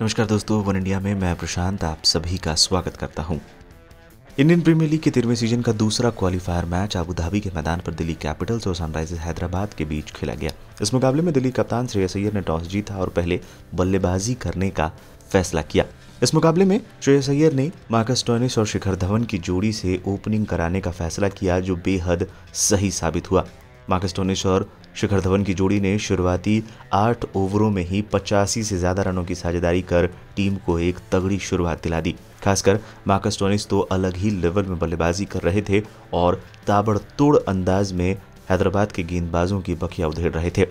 नमस्कार दोस्तों, one India में मैं प्रशांत आप सभी का स्वागत करता हूँ। इंडियन प्रीमियर लीग के तेरहवें सीज़न का दूसरा क्वालिफायर मैच अबू धाबी के मैदान पर दिल्ली कैपिटल्स और सनराइजर्स हैदराबाद के बीच खेला गया। इस मुकाबले में दिल्ली कप्तान श्रेयस अय्यर ने टॉस जीता और पहले बल्लेबाजी करने का फैसला किया। इस मुकाबले में श्रेयस अय्यर ने मार्कस टोनिस और शिखर धवन की जोड़ी से ओपनिंग कराने का फैसला किया, जो बेहद सही साबित हुआ। मार्कस टोनिस और शिखर धवन की जोड़ी ने शुरुआती आठ ओवरों में ही पचासी से ज़्यादा रनों की साझेदारी कर टीम को एक तगड़ी शुरुआत दिला दी। खासकर मार्कस टोनिस तो अलग ही लेवल में बल्लेबाजी कर रहे थे और ताबड़तोड़ अंदाज में हैदराबाद के गेंदबाजों की बखिया उधेड़ रहे थे।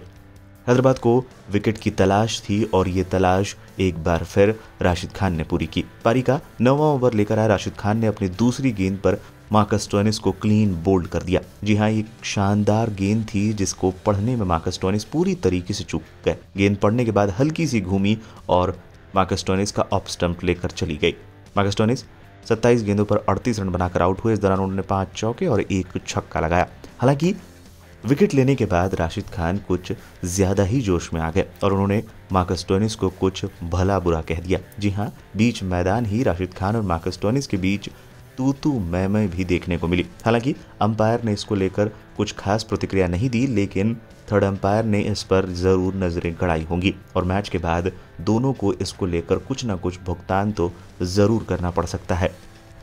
हैदराबाद को विकेट की तलाश थी और ये तलाश एक बार फिर राशिद खान ने पूरी की। पारी का नौवा ओवर लेकर आए राशिद खान ने अपनी दूसरी गेंद पर मार्कस टोनिस को क्लीन बोल्ड कर दिया। जी हाँ एक शानदार गेंद थी जिसको पढ़ने में मार्कस टोनिस पूरी तरीके से चूक गए। गेंद पढ़ने के बाद हल्की सी घूमी और मार्कस टोनिस का ऑफ़ स्टंप लेकर चली गई। मार्कस टोनिस 27 गेंदों पर 38 रन बनाकर आउट हुए। इस दौरान उन्होंने पाँच चौके और एक छक्का लगाया। हालाँकि विकेट लेने के बाद राशिद खान कुछ ज़्यादा ही जोश में आ गए और उन्होंने मार्कस टोनिस को कुछ भला बुरा कह दिया। जी हाँ बीच मैदान ही राशिद खान और मार्कस टोनिस के बीच तू तू मैं मैं भी देखने को मिली। हालाँकि अंपायर ने इसको लेकर कुछ खास प्रतिक्रिया नहीं दी, लेकिन थर्ड अंपायर ने इस पर ज़रूर नज़रें गड़ाई होंगी और मैच के बाद दोनों को इसको लेकर कुछ ना कुछ भुगतान तो ज़रूर करना पड़ सकता है।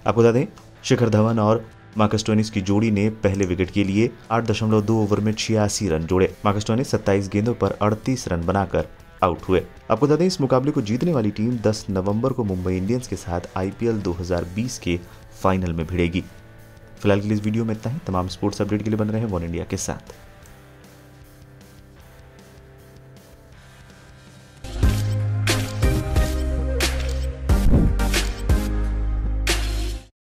आपको बता दें, शिखर धवन और मार्कस टोनिस की जोड़ी ने पहले विकेट के लिए आठ दशमलव दो ओवर में छियासी रन जोड़े। मार्कस टोनिस सत्ताईस गेंदों पर अड़तीस रन बनाकर आउट हुए। आपको बता दें, इस मुकाबले को जीतने वाली टीम 10 नवंबर को मुंबई इंडियंस के साथ आईपीएल 2020 के फाइनल में भिड़ेगी। फ़िलहाल के लिए इस वीडियो में इतना ही। तमाम स्पोर्ट्स अपडेट के लिए बन रहे हैं वन इंडिया के साथ।